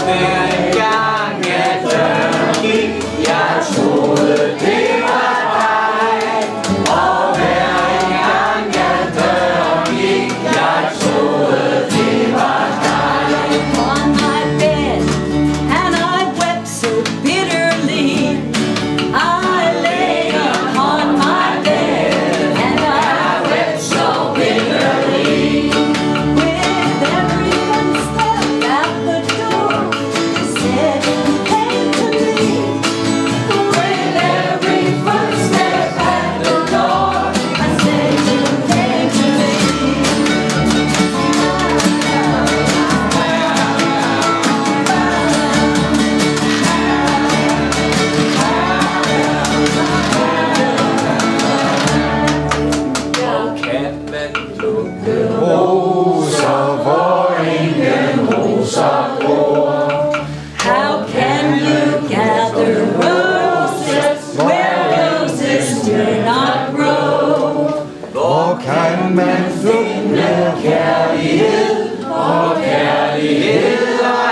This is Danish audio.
Amém. Hvor kan man finde kærlighed? Og kærlighed og